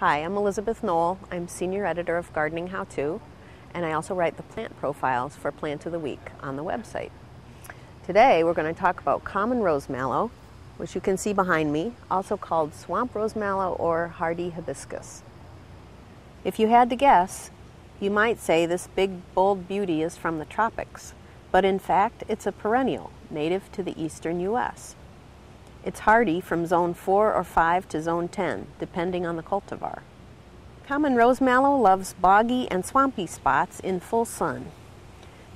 Hi, I'm Elizabeth Knoll. I'm senior editor of Gardening How To, and I also write the plant profiles for Plant of the Week on the website. Today we're going to talk about common rose mallow, which you can see behind me, also called swamp rose mallow or hardy hibiscus. If you had to guess, you might say this big, bold beauty is from the tropics, but in fact it's a perennial native to the eastern U.S. It's hardy from zone 4 or 5 to zone 10, depending on the cultivar. Common rose mallow loves boggy and swampy spots in full sun.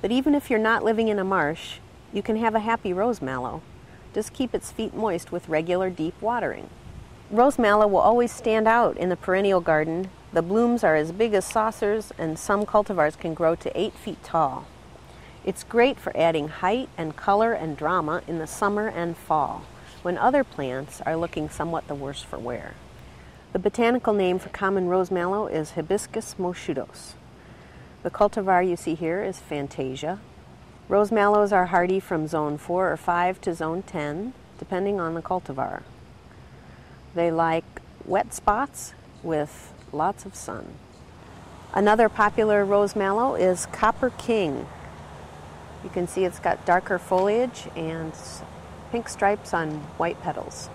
But even if you're not living in a marsh, you can have a happy rose mallow. Just keep its feet moist with regular deep watering. Rose mallow will always stand out in the perennial garden. The blooms are as big as saucers, and some cultivars can grow to 8 feet tall. It's great for adding height and color and drama in the summer and fall when other plants are looking somewhat the worse for wear. The botanical name for common rose mallow is Hibiscus moschutos. The cultivar you see here is Fantasia. Rose mallows are hardy from zone 4 or 5 to zone 10, depending on the cultivar. They like wet spots with lots of sun. Another popular rose mallow is Copper King. You can see it's got darker foliage and pink stripes on white petals.